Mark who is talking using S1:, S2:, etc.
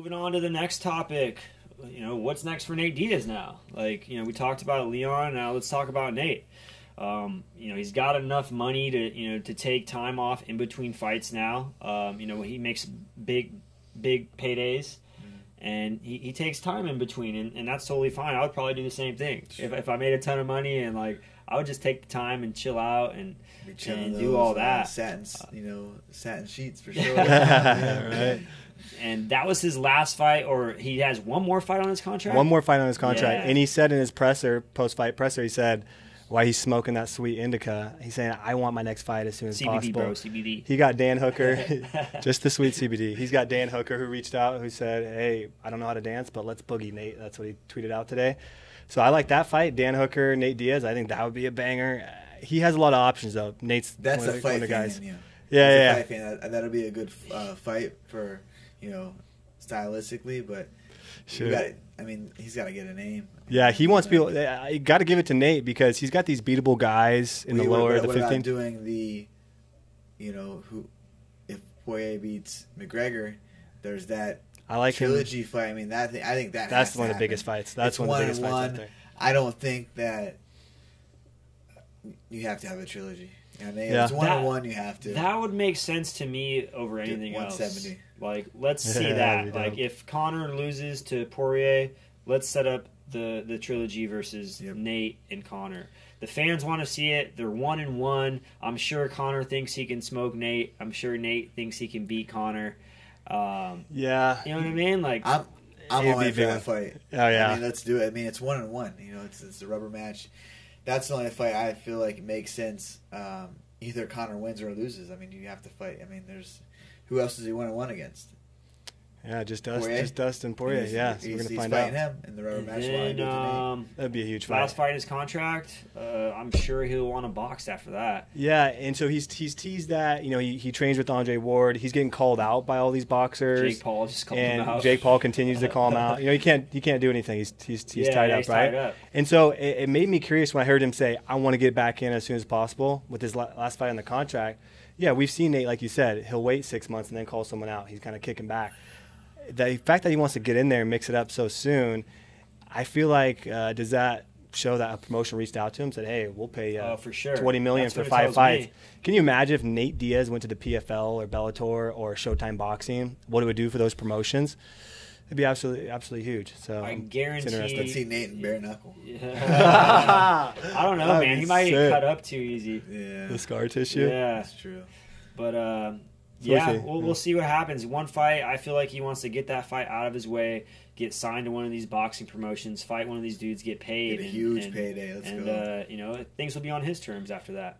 S1: Moving on to the next topic. You know, what's next for Nate Diaz now? Like, you know, we talked about Leon. Now let's talk about Nate. Um, you know, he's got enough money to you know to take time off in between fights now. Um, you know, he makes big big paydays. And he, he takes time in between, and, and that's totally fine. I would probably do the same thing if, if I made a ton of money and like I would just take the time and chill out and
S2: Be
S1: and
S2: those,
S1: do all
S2: uh,
S1: that.
S2: satin, you know, satin sheets for sure.
S3: right.
S1: And that was his last fight, or he has one more fight on his contract.
S3: One more fight on his contract,
S1: Yeah.
S3: and he said in his presser, post-fight presser, he said, "Why he's smoking that sweet indica? He's saying I want my next fight as soon as
S1: CBD,
S3: possible."
S1: bro, CBD.
S3: He got Dan Hooker, just the sweet CBD. He's got Dan Hooker who reached out, who said, "Hey, I don't know how to dance, but let's boogie, Nate." That's what he tweeted out today. So I like that fight, Dan Hooker, Nate Diaz. I think that would be a banger. Uh, He has a lot of options though. Nate's
S2: That's
S3: one
S2: a
S3: of the,
S2: fight
S3: one of the guys.
S2: in you.
S3: Yeah,
S2: That's
S3: yeah,
S2: fight fan. That, that'll be a good uh, fight for you know stylistically, but
S3: Sure.
S2: got. I mean, he's got to get a name.
S3: Yeah, he wants people. I got to give it to Nate because he's got these beatable guys in the
S2: we- what
S3: lower, the
S2: what about
S3: 15.
S2: doing the, you know, who if Poirier beats McGregor, there's that
S3: I like him.
S2: trilogy fight. I mean, that I think that
S3: That's one of the
S2: happen.
S3: biggest fights. That's
S2: It's
S3: one of the biggest
S2: and
S3: fights out there.
S2: I don't think that you have to have a trilogy. You know what I mean?
S3: Yeah.
S2: It's one
S1: That-
S2: on one, you have to.
S1: That would make sense to me over
S2: Get
S1: anything else.
S2: 170.
S1: Like, let's see
S3: Yeah,
S1: that. Like, if Conor loses to Poirier, let's set up the the trilogy versus
S2: Yep.
S1: Nate and Conor. The fans want to see it. They're one and one. I'm sure Conor thinks he can smoke Nate. I'm sure Nate thinks he can beat Conor. Um,
S3: Yeah.
S1: you know what I mean? Like,
S2: I'm I'm
S3: It'd
S2: all
S3: be
S2: in for
S3: big
S2: that
S3: one.
S2: fight.
S3: Oh yeah.
S2: I mean, let's do it. I mean, it's one and one. You know, it's it's a rubber match. That's the only fight I feel like it makes sense. Um, either Conor wins or loses. I mean, you have to fight. I mean, there's who else does he one and win against?
S3: Yeah, just Dustin,
S2: Poirier?
S3: just Dustin Poirier.
S2: He's-
S3: Yeah, so
S2: he's,
S3: we're gonna
S2: he's
S3: find out.
S2: him in the rubber match. while
S1: then
S2: go to Nate.
S1: um,
S3: That'd be a huge fight.
S1: last
S3: fight.
S1: fight his contract. Uh, I'm sure he'll want to box after that.
S3: Yeah, and so he's he's teased that you know he, he trains with Andre Ward. He's getting called out by all these boxers.
S1: Jake Paul just called him
S3: and
S1: out.
S3: Jake Paul continues to call him out. You know, he can't he can't do anything. He's he's, he's
S1: Yeah,
S3: tied
S1: yeah,
S3: up,
S1: he's
S3: right?
S1: tied up.
S3: And so it, it made me curious when I heard him say, "I want to get back in as soon as possible." With his last fight on the contract, yeah, we've seen Nate, like you said, he'll wait six months and then call someone out. He's kind of kicking back. The fact that he wants to get in there and mix it up so soon, I feel like uh, does that show that a promotion reached out to him said, "Hey, we'll pay you
S1: Oh, for sure.
S3: twenty million
S1: That's
S3: for five fights."
S1: me.
S3: Can you imagine if Nate Diaz went to the PFL or Bellator or Showtime Boxing? What it would do for those promotions? It'd be absolutely absolutely huge. So
S1: I
S3: it's
S1: guarantee-
S3: interesting.
S2: Let's see Nate and bare knuckle.
S1: I don't know,
S3: That'd
S1: man.
S3: be
S1: He might
S3: sick.
S1: get cut up too easy.
S2: Yeah,
S3: the scar tissue.
S1: Yeah,
S2: that's true.
S1: but um,
S3: So we'll
S1: yeah,
S3: see.
S1: we'll,
S3: Yeah.
S1: we'll see what happens. One fight, I feel like he wants to get that fight out of his way, get signed to one of these boxing promotions, fight one of these dudes, get paid,
S2: Get a
S1: and-
S2: huge
S1: and-
S2: payday. Let's
S1: and
S2: go.
S1: uh, you know things will be on his terms after that.